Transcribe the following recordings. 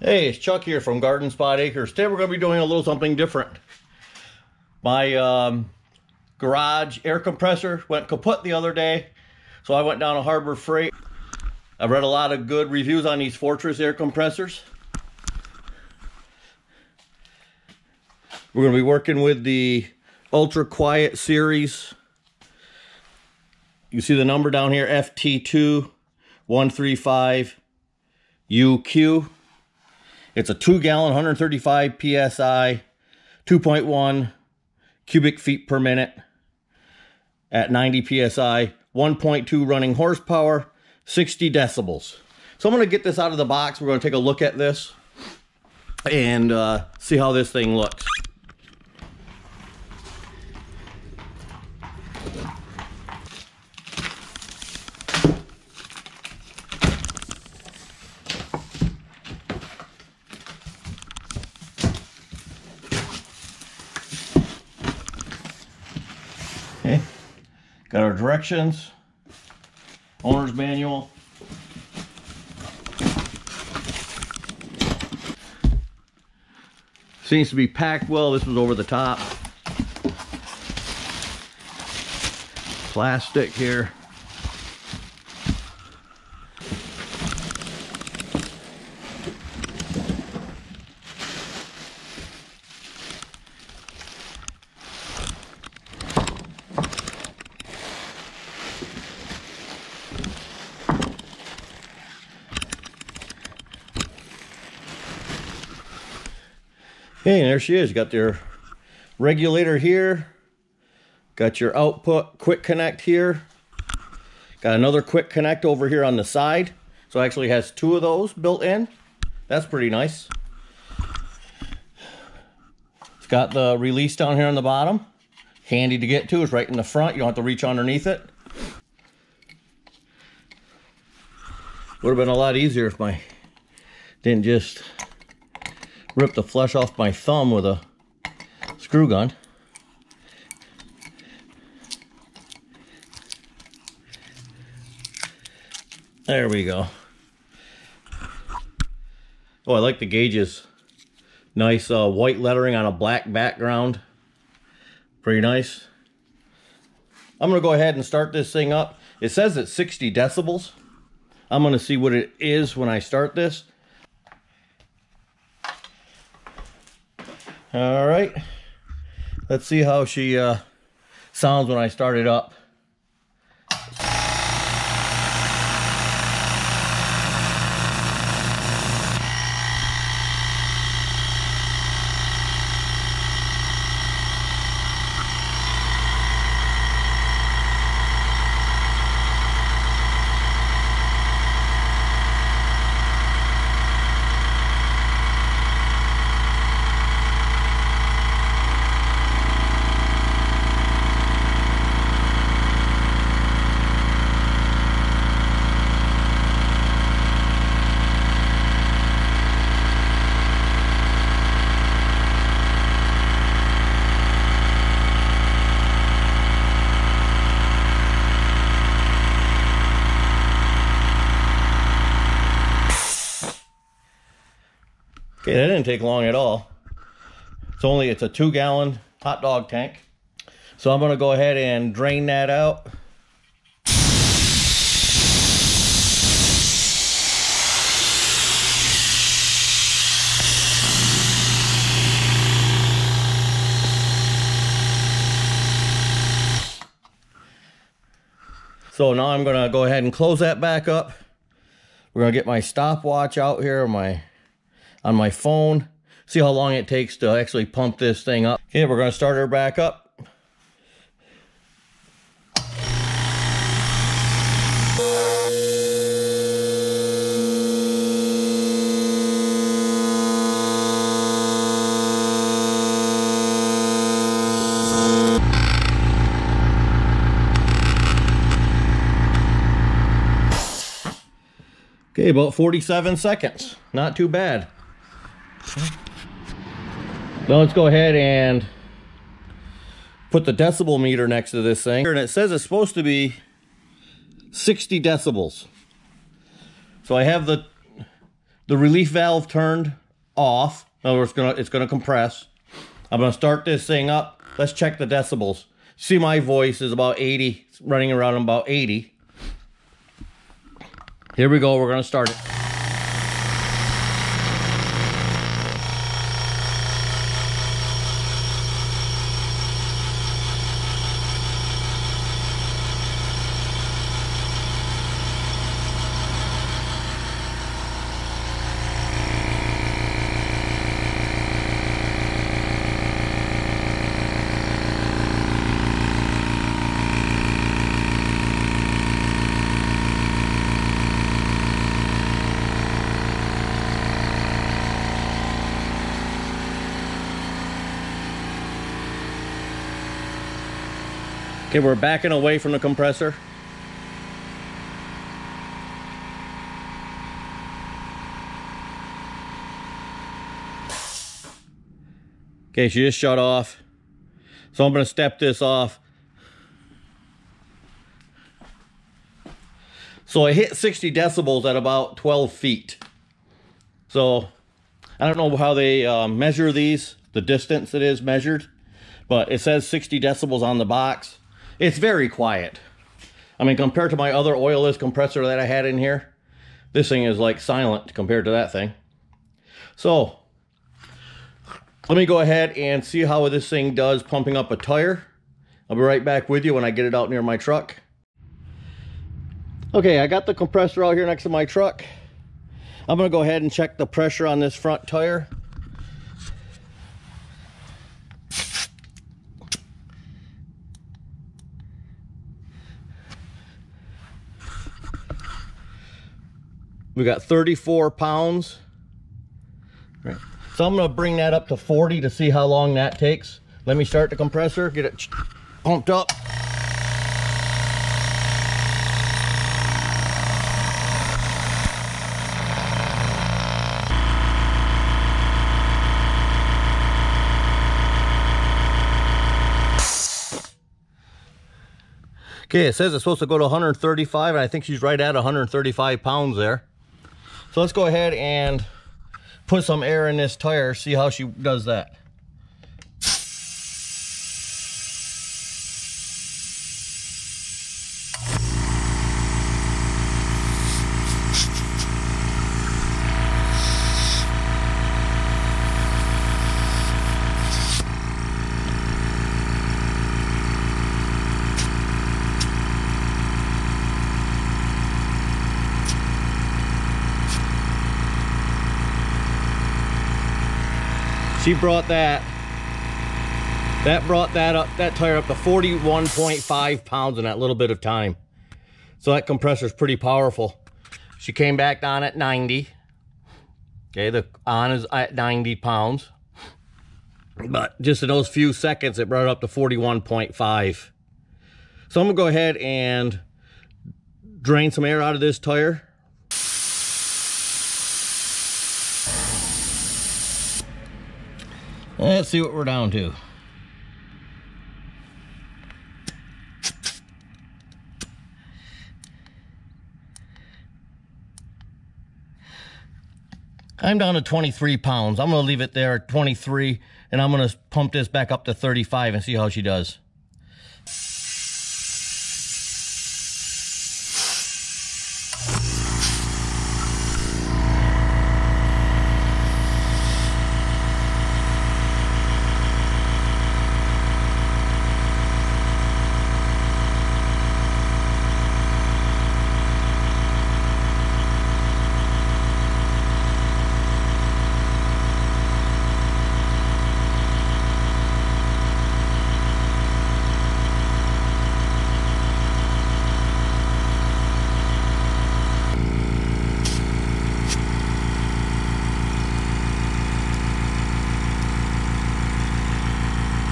Hey, it's Chuck here from Garden Spot Acres. Today we're going to be doing a little something different. My um, garage air compressor went kaput the other day, so I went down to Harbor Freight. I've read a lot of good reviews on these Fortress air compressors. We're going to be working with the Ultra Quiet series. You see the number down here, FT2135UQ. It's a two gallon, 135 PSI, 2.1 cubic feet per minute at 90 PSI, 1.2 running horsepower, 60 decibels. So I'm to get this out of the box. We're to take a look at this and uh, see how this thing looks. Okay, got our directions, owner's manual. Seems to be packed well. This was over the top. Plastic here. Hey, there she is. Got your regulator here. Got your output quick connect here. Got another quick connect over here on the side. So actually has two of those built in. That's pretty nice. It's got the release down here on the bottom. Handy to get to. It's right in the front. You don't have to reach underneath it. Would have been a lot easier if my didn't just rip the flesh off my thumb with a screw gun. There we go. Oh, I like the gauges. Nice uh, white lettering on a black background. Pretty nice. I'm going to go ahead and start this thing up. It says it's 60 decibels. I'm going to see what it is when I start this. All right. Let's see how she uh, sounds when I start it up. Okay, that didn't take long at all. It's only, it's a two gallon hot dog tank. So I'm gonna go ahead and drain that out. So now I'm gonna go ahead and close that back up. We're gonna get my stopwatch out here, my on my phone. See how long it takes to actually pump this thing up. Okay, we're gonna start her back up. Okay, about 47 seconds. Not too bad. Now let's go ahead and put the decibel meter next to this thing. And it says it's supposed to be 60 decibels. So I have the the relief valve turned off. In other words, it's gonna, it's gonna compress. I'm gonna start this thing up. Let's check the decibels. See my voice is about 80, running around about 80. Here we go, we're gonna start it. Okay, we're backing away from the compressor. Okay, she just shut off. So I'm gonna step this off. So I hit 60 decibels at about 12 feet. So I don't know how they uh, measure these, the distance it is measured, but it says 60 decibels on the box. It's very quiet. I mean, compared to my other oilless compressor that I had in here, this thing is like silent compared to that thing. So, let me go ahead and see how this thing does pumping up a tire. I'll be right back with you when I get it out near my truck. Okay, I got the compressor out here next to my truck. I'm gonna go ahead and check the pressure on this front tire. We got 34 pounds. So I'm gonna bring that up to 40 to see how long that takes. Let me start the compressor, get it pumped up. Okay, it says it's supposed to go to 135, and I think she's right at 135 pounds there. So let's go ahead and put some air in this tire, see how she does that. She brought that that brought that up that tire up to 41.5 pounds in that little bit of time. So that compressor is pretty powerful. She came back down at 90 okay the on is at 90 pounds. But just in those few seconds it brought it up to 41.5 so i'm gonna go ahead and drain some air out of this tire Let's see what we're down to. I'm down to 23 pounds. I'm going to leave it there at 23, and I'm going to pump this back up to 35 and see how she does.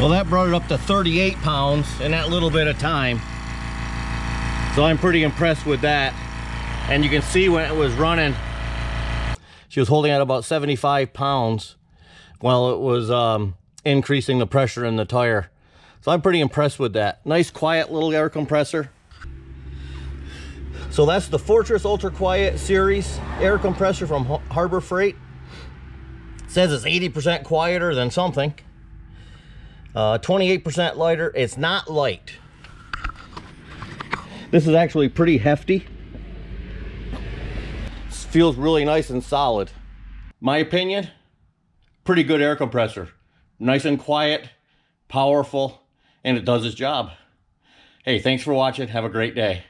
Well, that brought it up to 38 pounds in that little bit of time. So I'm pretty impressed with that. And you can see when it was running, she was holding at about 75 pounds while it was um, increasing the pressure in the tire. So I'm pretty impressed with that. Nice quiet little air compressor. So that's the Fortress Ultra Quiet Series air compressor from Harbor Freight. It says it's 80% quieter than something. 28% uh, lighter. It's not light. This is actually pretty hefty. This feels really nice and solid. My opinion, pretty good air compressor. Nice and quiet, powerful, and it does its job. Hey, thanks for watching. Have a great day.